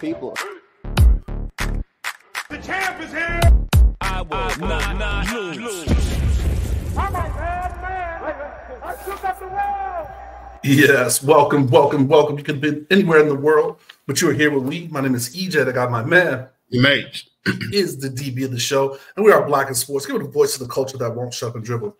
people. The champ is here. I will not, not lose. I'm a bad man. I took up the world. Yes, welcome, welcome, welcome. You could be anywhere in the world, but you're here with me. My name is EJ. I got my man Mate. is the DB of the show, and we are Black in Sports. Give it a voice to the culture that won't shut up and dribble.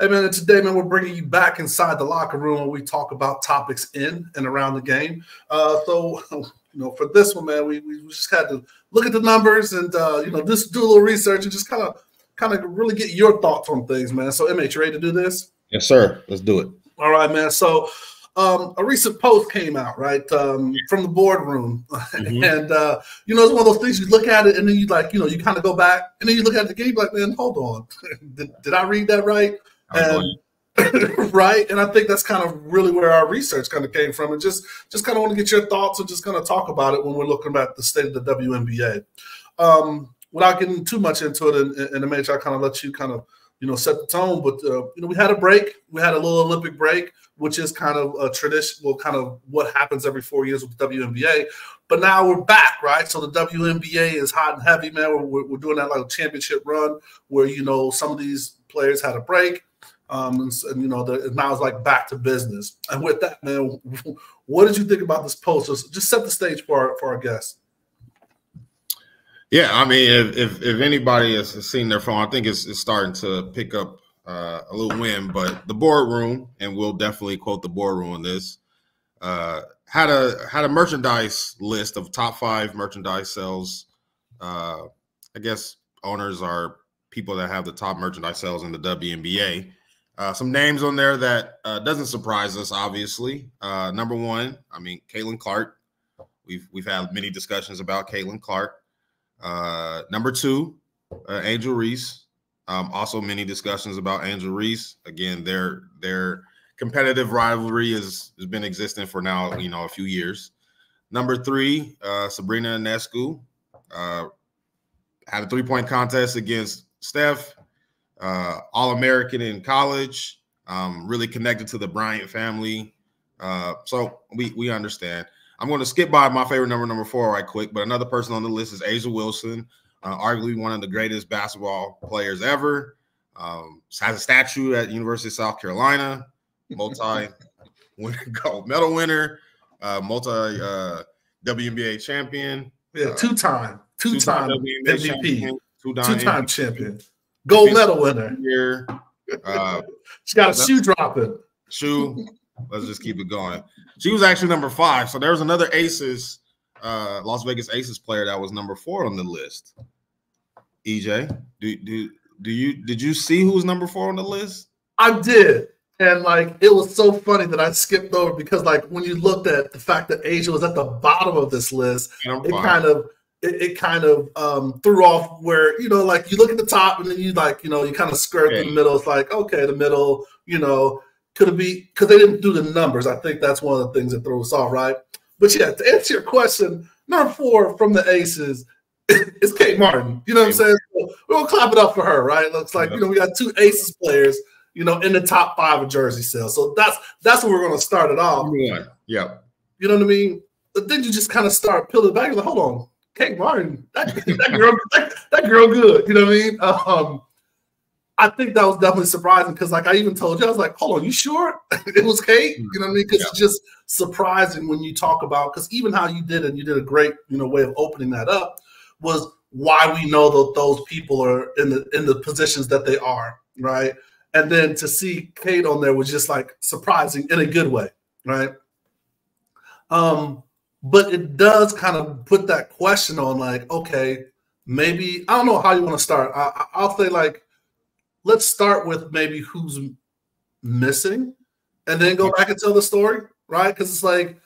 Hey man, today, man, we're bringing you back inside the locker room where we talk about topics in and around the game. Uh, so, you know, for this one, man, we, we just had to look at the numbers and uh, you know just do a little research and just kind of kind of really get your thoughts on things, man. So, MH, you ready to do this? Yes, sir. Let's do it. All right, man. So um, a recent post came out, right, um, from the boardroom, Mhm. and uh, you know, it's one of those things you look at it and then you like, you know, you kind of go back and then you look at the game, like, man, hold on, did, did I read that right? And, right, and I think that's kind of really where our research kind of came from, and just just kind of want to get your thoughts and just kind of talk about it when we're looking at the state of the WNBA. Um, without getting too much into it, and, and sure I kind of let you kind of you know set the tone, but uh, you know, we had a break, we had a little Olympic break which is kind of a traditional kind of what happens every four years with the WNBA. But now we're back, right? So the WNBA is hot and heavy, man. We're, we're, we're doing that like championship run where you know some of these players had a break, um, and, and you know the, now it's like back to business. And with that, man, what did you think about this post? Just, just set the stage for our, for our guests. Yeah, I mean, if if, if anybody has seen their phone, I think it's, it's starting to pick up uh, a little wind. But the boardroom, and we'll definitely quote the boardroom on this, uh, had a had a merchandise list of top five merchandise sales. Uh, I guess owners are people that have the top merchandise sales in the WNBA. Uh, some names on there that uh, doesn't surprise us, obviously. Uh, number one, I mean, Caitlin Clark. We've we've had many discussions about Caitlin Clark. Uh, number two, uh, Angel Reese. Um, also, many discussions about Angel Reese. Again, their their competitive rivalry has has been existing for now, you know, a few years. Number three, uh, Sabrina Ionescu uh, had a three point contest against Steph, uh, All American in college. Um, really connected to the Bryant family. Uh, so we we understand. I'm going to skip by my favorite number, number four, right quick. But another person on the list is A'ja Wilson, uh, arguably one of the greatest basketball players ever. Um, has a statue at University of South Carolina, multi gold medal winner, uh, multi uh, WNBA champion, Yeah, Uh, two time, two time MVP, two time champion, gold medal winner. year. Uh, She's got a shoe dropping. shoe. Let's just keep it going. She was actually number five. So there was another Aces, uh, Las Vegas Aces player that was number four on the list. EJ, do do do you did you see who was number four on the list? I did. And like it was so funny that I skipped over because like when you looked at the fact that A'ja was at the bottom of this list, it kind of it, it kind of um threw off where you know like you look at the top and then you like you know you kind of skirt Yeah. through the middle. It's like okay, the middle, you know, could it be because they didn't do the numbers? I think that's one of the things that threw us off, right? But yeah, to answer your question, number four from the Aces is Kate Martin. You know what I'm saying? So gonna clap it up for her, right? Looks like you know we got two Aces players, you know, in the top five of jersey sales. So that's that's where we're gonna start it off. One. Yep. You know what I mean? But then you just kind of start peeling it back. You're like, hold on, Kate Martin, that, that girl, that, that girl, good. You know what I mean? Um, I think that was definitely surprising because, like I even told you, I was like, hold on, you sure it was Kate? You know what I mean? Because it's just surprising when you talk about because even how you did it, you did a great, you know, way of opening that up was why we know that those people are in the in the positions that they are, right? And then to see Kate on there was just like surprising in a good way, right? Um, but it does kind of put that question on like, okay, maybe I don't know how you want to start. I, I- I'll say like, let's start with maybe who's missing, and then go back and tell the story, right? Because it's like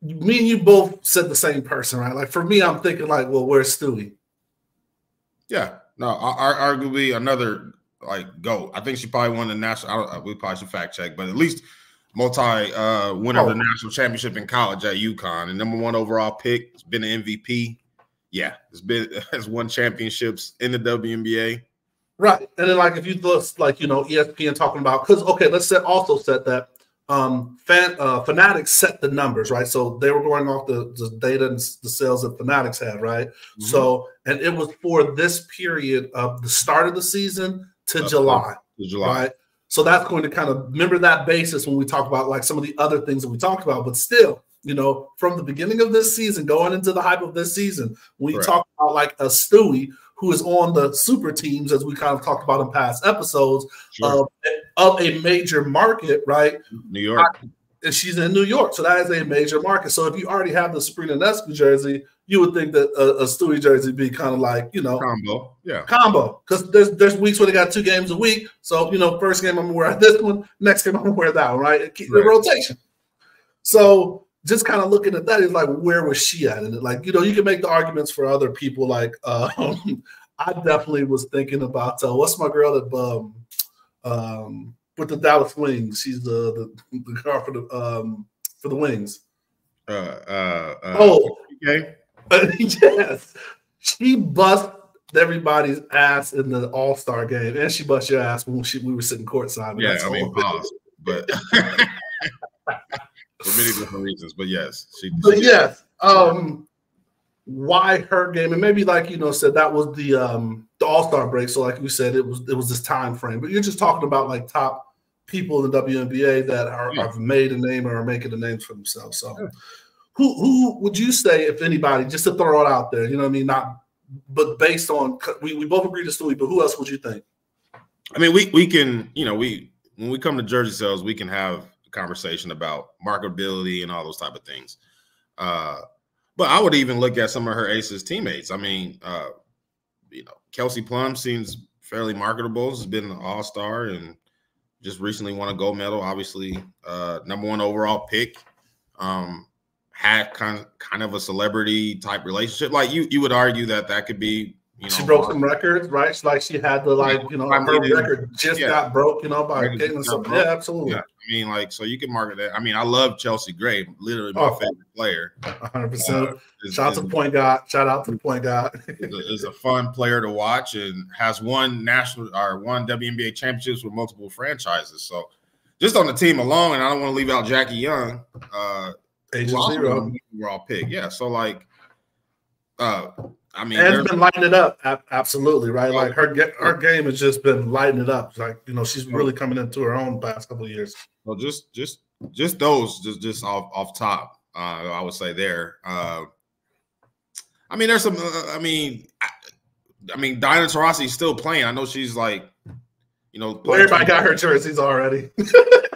me and you both said the same person, right? Like for me, I'm thinking like, well, where's Stewie? Yeah. No, ar- ar- arguably another like goat. I think she probably won the national. I don't, we probably should fact check, but at least multi uh winner of the Oh. national championship in college at UConn and number one overall pick. It's been an MVP. Yeah, it's been has won championships in the WNBA. Right. And then like if you look like you know ESPN talking about because okay, let's set also set that um fan uh fanatics set the numbers, right? So they were going off the, the data and the sales that fanatics had, right? Mm-hmm. So and it was for this period of the start of the season to July, to July. right? So that's going to kind of remember that basis when we talk about like some of the other things that we talked about, but still, you know, from the beginning of this season, going into the hype of this season, we Correct. talk about like a Stewie who is on the super teams, as we kind of talked about in past episodes, Sure. of, of a major market, right? New York. And she's in New York, so that is a major market. So if you already have the Sabrina Ionescu jersey, you would think that a, a Stewie jersey would be kind of like you know combo. Yeah. combo because there's there's weeks where they got two games a week. So you know, first game I'm gonna wear this one, next game I'm gonna wear that one, right? It keep the rotation. So just kind of looking at that is like, where was she at? And like, you know, you can make the arguments for other people. Like, um, I definitely was thinking about uh, what's my girl that um, um, with the Dallas Wings. She's the the, the girl for the um for the Wings. Uh, uh, uh, Oh, okay. yes, she bust everybody's ass in the All Star game, and she bust your ass when she, we were sitting courtside. Yeah, That's I mean, pause. But for many different reasons. But yes, she. But yes, um, why her game, and maybe like you know said that was the um the All Star break. So like you said, it was it was this time frame. But you're just talking about like top people in the WNBA that are Yeah. have made a name or are making a name for themselves. So who who would you say, if anybody, just to throw it out there, you know what I mean? Not but based on we, we both agree to Stewie, but who else would you think? I mean, we we can, you know, we when we come to jersey sales, we can have a conversation about marketability and all those type of things. Uh, but I would even look at some of her aces teammates. I mean, uh, you know, Kelsey Plum seems fairly marketable. Has been an all star and just recently won a gold medal. Obviously, uh, number one overall pick. Um, had kind of kind of a celebrity type relationship. Like you, you would argue that that could be. You know, she broke some records, right? It's like she had the like, you know, her record just yeah. got broke, you know, by getting some. Yeah, absolutely. Yeah, I mean, like, so you can market that. I mean, I love Chelsea Gray, literally my Oh. favorite player. hundred percent. Uh, is, Shout out to the point guard. Shout out to the point guard. is a, is a fun player to watch and has won national or won WNBA championships with multiple franchises. So just on the team alone, and I don't want to leave out Jackie Young. Uh, Age who of also zero. the overall pick. Yeah. So like, uh, I mean, And there's- been lighting it up. Absolutely, right? Oh. Like her her game has just been lighting it up. Like, you know, she's really coming into her own past couple of years. Well, just just just those, just just off off top, uh, I would say there. Uh, I mean, there's some. Uh, I mean, I, I mean, Diana Taurasi's still playing. I know she's like, you know, Well, everybody got her jerseys already.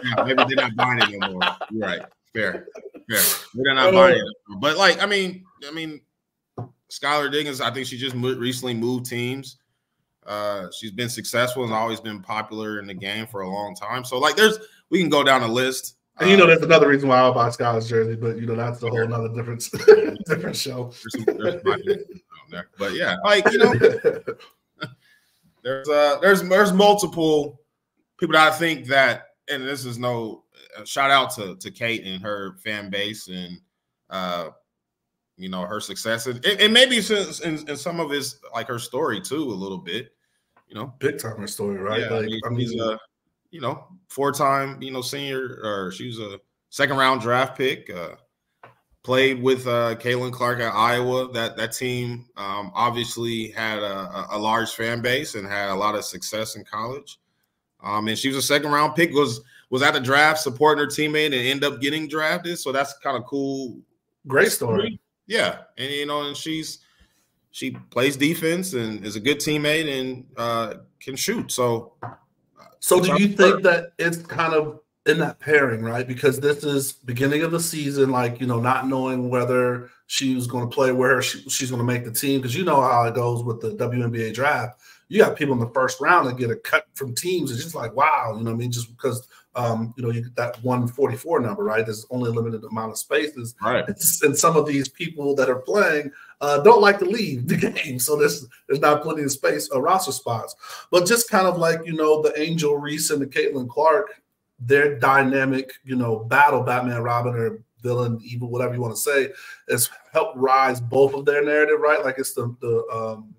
Yeah, maybe they're not buying it no more. You're right. Fair. Fair. They're not buying it. anymore. But like, I mean, I mean, Skylar Diggins, I think she just mo- recently moved teams. Uh, she's been successful and always been popular in the game for a long time. So like, there's we can go down a list. And you know, Uh, there's another reason why I buy Skylar's jersey, but you know, that's a whole nother different different show. there's some, there's there. But yeah, like you know, there's uh there's there's multiple people that I think that, and this is no uh, shout out to to Kate and her fan base and uh you know her success. And, and maybe since in, in some of his like her story too a little bit you know? Big timer story, right? yeah, I like, mean, I he's mean, a you know four time you know senior or she was a second round draft pick uh played with uh Caitlin Clark at Iowa. That that team um obviously had a, a- a large fan base and had a lot of success in college. Um and she was a second round pick was was at the draft supporting her teammate and end up getting drafted. So that's kind of cool. Great story. Yeah, and you know, and she's she plays defense and is a good teammate and uh, can shoot. So So do you think that it's kind of in that pairing, right? Because this is beginning of the season, like you know, not knowing whether she was going to play, where she, she's going to make the team, because you know how it goes with the WNBA draft. You got people in the first round that get a cut from teams. It's just like wow, you know what I mean? Just because um, you know you get that 144 number, right? There's only a limited amount of spaces, right, and some of these people that are playing uh, don't like to leave the game, so there's there's not plenty of space, uh, roster spots. But just kind of like you know the Angel Reese and the Caitlin Clark, their dynamic, you know, battle, Batman, Robin, or villain, evil, whatever you want to say, has helped rise both of their narrative, right? Like it's the the um,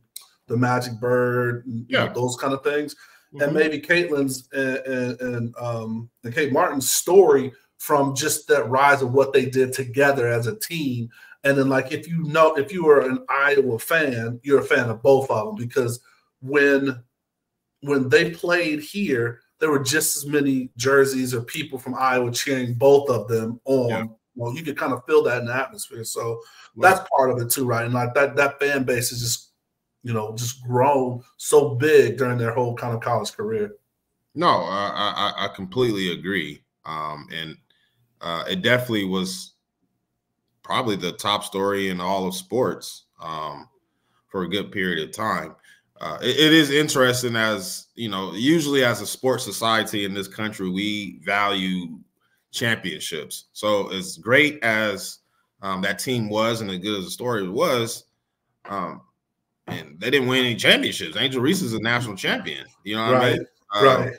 the Magic Bird, you know, Yeah. those kind of things, Mhm. and maybe Caitlin's and, and, and um and Kate Martin's story from just that rise of what they did together as a team. And then, like, if you know, if you are an Iowa fan, you're a fan of both of them because when when they played here, there were just as many jerseys or people from Iowa cheering both of them on. Yeah. Well, you could kind of feel that in the atmosphere. So that's part of it too, right? And like that that fan base is just, you know, just grown so big during their whole kind of college career. No, I, I I completely agree. Um, and uh, it definitely was probably the top story in all of sports um, for a good period of time. Uh, it- it is interesting as you know, usually as a sports society in this country, we value championships. So as great as um, that team was and as good as the story was, um, and they didn't win any championships. Angel Reese is a national champion. You know what I mean? Um, right.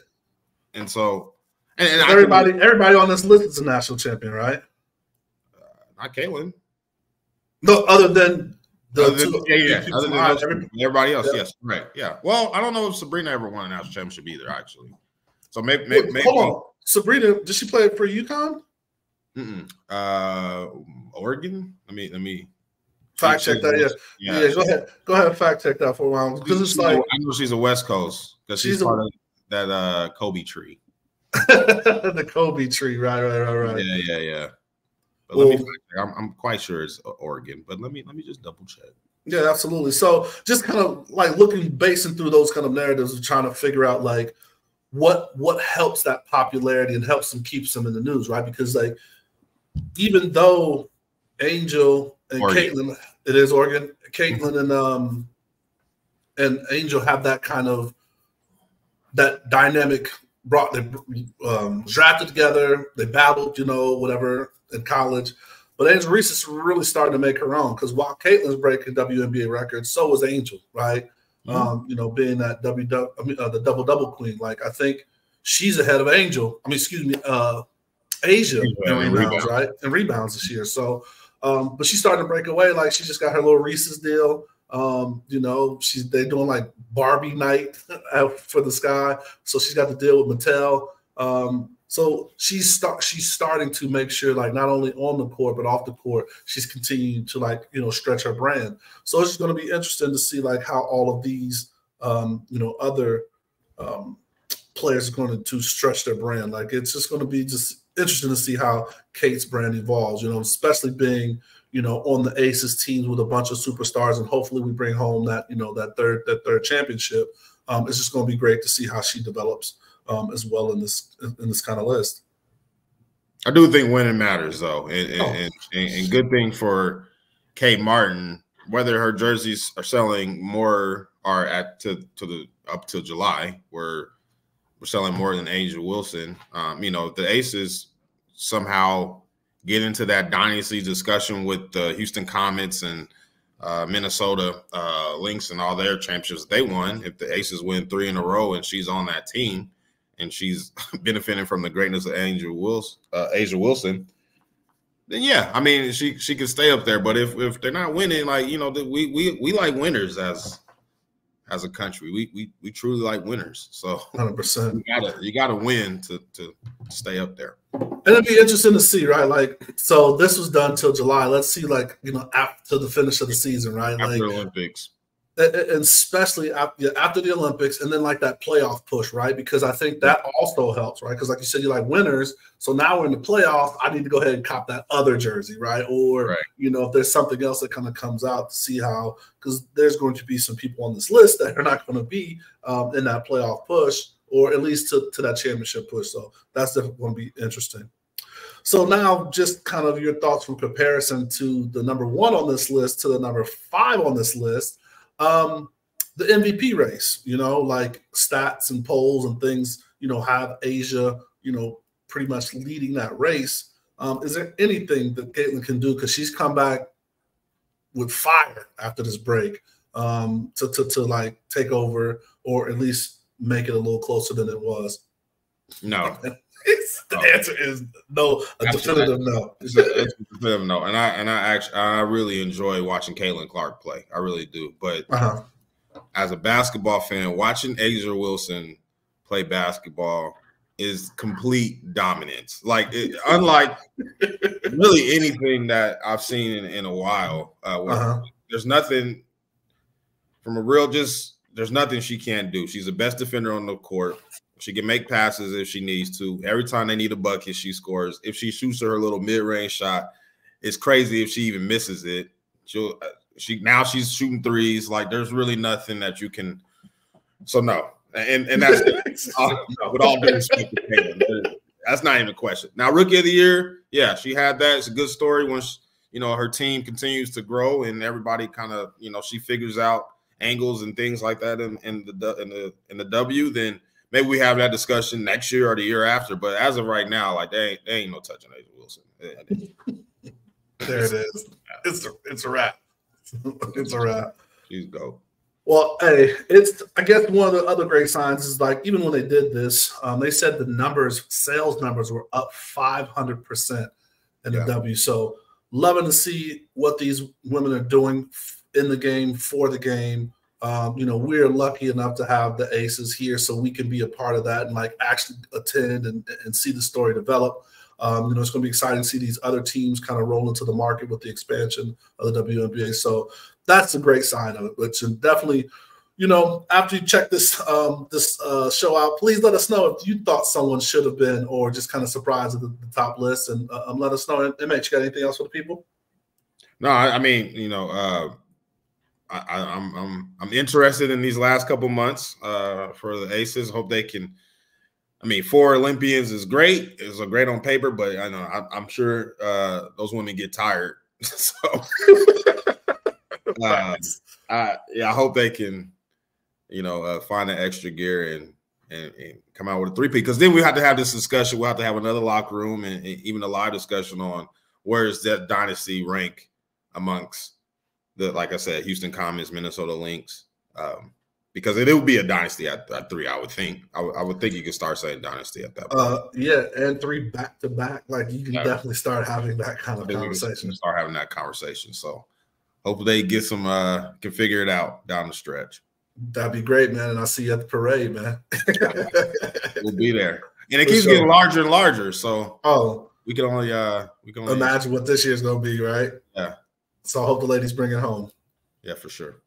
and so, and, and I can- everybody, everybody on this list is a national champion, right? not Caitlin. No, other than the Other than, two, yeah, yeah. Other than those, every- everybody else, Yeah. yes, right, yeah. Well, I don't know if Sabrina ever won a national championship either, actually. So maybe, maybe, Wait, maybe hold on, Sabrina, did she play for UConn? uh, Oregon. Let me, let me Fact check that. Yeah, Yeah, yeah. Go ahead, go ahead, and fact check that for a while because it's like I know she's a West Coast because she's, She's a- part of that uh Kobe tree. the Kobe tree, right, right, right, right. Yeah, yeah, yeah. But let me. I'm, I'm quite sure it's Oregon, but let me let me just double check. Yeah, absolutely. So just kind of like looking, basing through those kind of narratives and trying to figure out like what what helps that popularity and helps them keeps them in the news, right? Because like even though Angel and Oregon. Caitlin, it is Oregon, Caitlin and um and Angel have that kind of that dynamic brought they um drafted together, they battled, you know, whatever in college. But Angel Reese is really starting to make her own because while Caitlin's breaking WNBA records, so was Angel, right? Mhm. Um, you know, being that W, I mean, uh, the double double queen. Like I think she's ahead of Angel. I mean, excuse me, uh, A'ja in rebounds, rebounds. right? And rebounds this year. So, um, but she's starting to break away. Like she just got her little Reese's deal. Um, you know, she's they're doing like Barbie night for the sky. So she's got to deal with Mattel. Um, so she's she's starting to make sure like not only on the court but off the court she's continuing to like you know stretch her brand. So it's just going to be interesting to see like how all of these um, you know other um, players are going to, to stretch their brand. Like it's just going to be just interesting to see how Kate's brand evolves. You know, especially being you know on the Aces teams with a bunch of superstars, and hopefully we bring home that you know that third that third championship. Um, it's just going to be great to see how she develops um, as well in this in this kind of list. I do think winning matters though, and, and, Oh. and, and, and good thing for Kate Martin. Whether her jerseys are selling more are at to to the up to July, where we're selling more than Angel Wilson. Um, you know, the Aces somehow get into that dynasty discussion with the Houston Comets and uh, Minnesota uh, Lynx and all their championships they won. If the Aces win three in a row and she's on that team, and she's benefiting from the greatness of Angel Wilson, uh, A'ja Wilson, then yeah, I mean she she can stay up there. But if if they're not winning, like you know, we we we like winners as as a country. We we we truly like winners. So Hundred percent. you gotta you gotta win to to stay up there. And it'd be interesting to see, right? Like, so this was done till July. Let's see, like, you know, after the finish of the season, right? After Like, Olympics, especially after, after the Olympics, and then like that playoff push, right? Because I think that also helps, right? Because like you said, you like winners. So now we're in the playoff. I need to go ahead and cop that other jersey, right? Or Right. you know, if there's something else that kind of comes out to see how, because there's going to be some people on this list that are not going to be um, in that playoff push, or at least to, to that championship push. So that's definitely going to be interesting. So now, just kind of your thoughts from comparison to the number one on this list to the number five on this list. Um, the MVP race, you know, like stats and polls and things, you know, have A'ja, you know, pretty much leading that race. Um, is there anything that Caitlin can do because she's come back with fire after this break um, to, to to like take over or at least make it a little closer than it was? no, the answer is no, a definitive no. It's a, it's a definitive no. And I and I actually I really enjoy watching Caitlin Clark play. I really do. But Uh-huh. as a basketball fan, watching A'ja Wilson play basketball is complete dominance. Like it, unlike really anything that I've seen in, in a while. Uh, Uh-huh. There's nothing from a real just. There's nothing she can't do. She's the best defender on the court. She can make passes if she needs to. Every time they need a bucket, she scores. If she shoots her little mid-range shot, it's crazy if she even misses it. She'll uh, she now she's shooting threes. Like there's really nothing that you can. So no, and and that's uh, with all due respect that's not even a question. Now, rookie of the year, yeah, she had that. It's a good story Once you know her team continues to grow and everybody kind of you know she figures out angles and things like that in, in the in the in the W. Then maybe we have that discussion next year or the year after. But as of right now, like they ain't, they ain't no touching A'ja Wilson. There it is. It's a, it's a wrap. it's a wrap. She's go. Well, hey, it's I guess one of the other great signs is like even when they did this, um, they said the numbers, sales numbers were up 500 percent in the W. So loving to see what these women are doing in the game for the game. Um, you know, we're lucky enough to have the aces here, so we can be a part of that and like actually attend and, and see the story develop. Um, you know, it's going to be exciting to see these other teams kind of roll into the market with the expansion of the WNBA. So that's a great sign of it. But definitely, you know, after you check this um, this uh, show out, please let us know if you thought someone should have been or just kind of surprised at the, the top list, and uh, um, let us know. And MH, you got anything else for the people? No, I, I mean, you know, uh, I, I, I'm I'm I'm interested in these last couple months uh, for the Aces. Hope they can. I mean, four Olympians is great. It's a great on paper, but I know I, I'm sure uh, those women get tired. so, uh, I yeah, I hope they can, you know, uh, find that extra gear and, and and come out with a three-peat. Because then we have to have this discussion. We'll have to have another locker room and, and even a live discussion on where is that dynasty rank amongst the like I said, Houston Comets, Minnesota Lynx. Um, because it, it would be a dynasty at, at three, I would think. I would- I would think you could start saying dynasty at that point. Uh, yeah, and three back to back. Like you can Yeah. definitely start having that kind of think we can conversation. start having that conversation. So hopefully they get some uh can figure it out down the stretch. That'd be great, man. And I'll see you at the parade, man. We'll be there. And it For keeps sure. getting larger and larger. So oh, we can only uh we can only imagine what this year's gonna be, right? Yeah. So I hope the ladies bring it home. Yeah, for sure.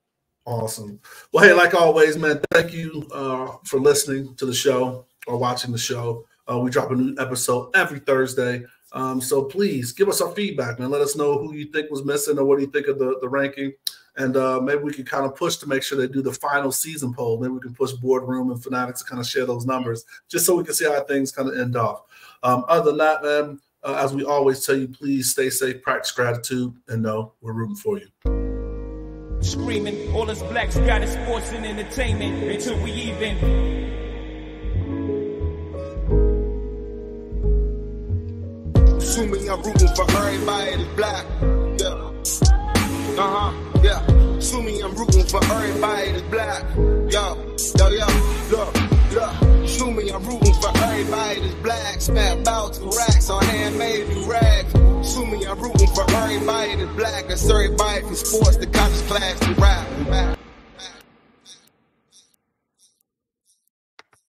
Awesome. Well, hey, like always, man, thank you uh, for listening to the show or watching the show. Uh, we drop a new episode every Thursday. Um, so please give us our feedback, man. Let us know who you think was missing or what do you think of the, the ranking. And uh, maybe we can kind of push to make sure they do the final season poll. Maybe we can push Boardroom and Fanatics to kind of share those numbers just so we can see how things kind of end off. Um, other than that, man, uh, as we always tell you, please stay safe, practice gratitude, and know we're rooting for you. Screaming, all us blacks got is sports and entertainment until we even. Assuming I'm rooting for everybody that's black. Yeah. Uh huh. Yeah. Assuming I'm rooting for everybody that's black. Yo, yo, yo. About two racks on handmade new rags. Assuming I'm rooting for everybody that's black. That's everybody from sports to college class to rap.